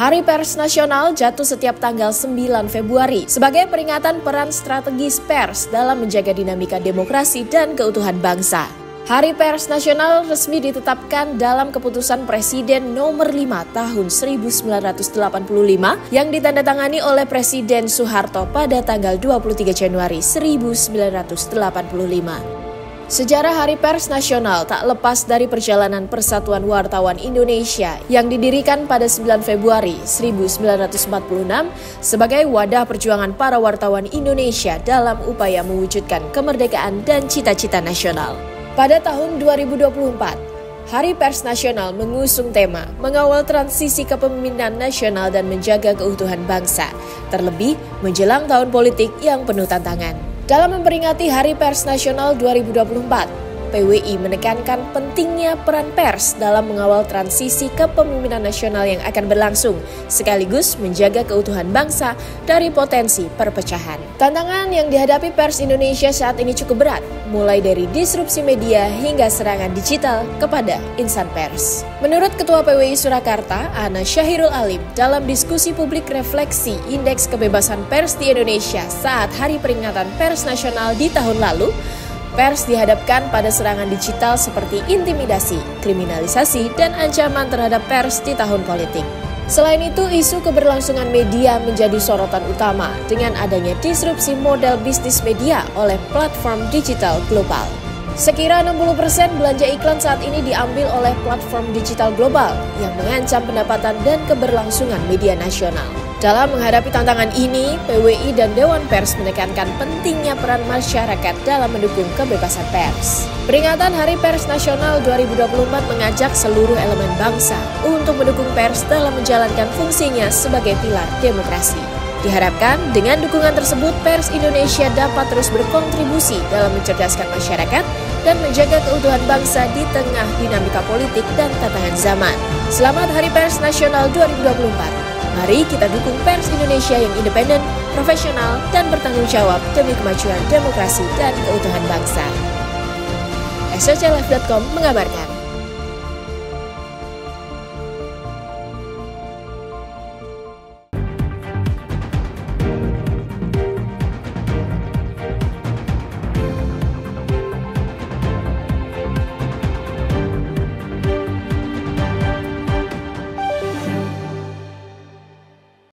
Hari Pers Nasional jatuh setiap tanggal 9 Februari sebagai peringatan peran strategis pers dalam menjaga dinamika demokrasi dan keutuhan bangsa. Hari Pers Nasional resmi ditetapkan dalam keputusan Presiden nomor 5 tahun 1985 yang ditandatangani oleh Presiden Soeharto pada tanggal 23 Januari 1985. Sejarah Hari Pers Nasional tak lepas dari perjalanan Persatuan Wartawan Indonesia yang didirikan pada 9 Februari 1946 sebagai wadah perjuangan para wartawan Indonesia dalam upaya mewujudkan kemerdekaan dan cita-cita nasional. Pada tahun 2024, Hari Pers Nasional mengusung tema mengawal transisi kepemimpinan nasional dan menjaga keutuhan bangsa, terlebih menjelang tahun politik yang penuh tantangan. Dalam memperingati Hari Pers Nasional 2024, PWI menekankan pentingnya peran pers dalam mengawal transisi kepemimpinan nasional yang akan berlangsung, sekaligus menjaga keutuhan bangsa dari potensi perpecahan. Tantangan yang dihadapi pers Indonesia saat ini cukup berat, mulai dari disrupsi media hingga serangan digital kepada insan pers. Menurut Ketua PWI Surakarta, Ana Syahirul Alim, dalam diskusi publik refleksi Indeks Kebebasan Pers di Indonesia saat Hari Peringatan Pers Nasional di tahun lalu, Pers dihadapkan pada serangan digital seperti intimidasi, kriminalisasi, dan ancaman terhadap pers di tahun politik. Selain itu, isu keberlangsungan media menjadi sorotan utama dengan adanya disrupsi model bisnis media oleh platform digital global. Sekira 60% belanja iklan saat ini diambil oleh platform digital global yang mengancam pendapatan dan keberlangsungan media nasional. Dalam menghadapi tantangan ini, PWI dan Dewan Pers menekankan pentingnya peran masyarakat dalam mendukung kebebasan pers. Peringatan Hari Pers Nasional 2024 mengajak seluruh elemen bangsa untuk mendukung pers dalam menjalankan fungsinya sebagai pilar demokrasi. Diharapkan dengan dukungan tersebut pers Indonesia dapat terus berkontribusi dalam mencerdaskan masyarakat dan menjaga keutuhan bangsa di tengah dinamika politik dan tantangan zaman. Selamat Hari Pers Nasional 2024. Mari kita dukung pers Indonesia yang independen, profesional, dan bertanggung jawab demi kemajuan demokrasi dan keutuhan bangsa. SCCLive.com mengabarkan.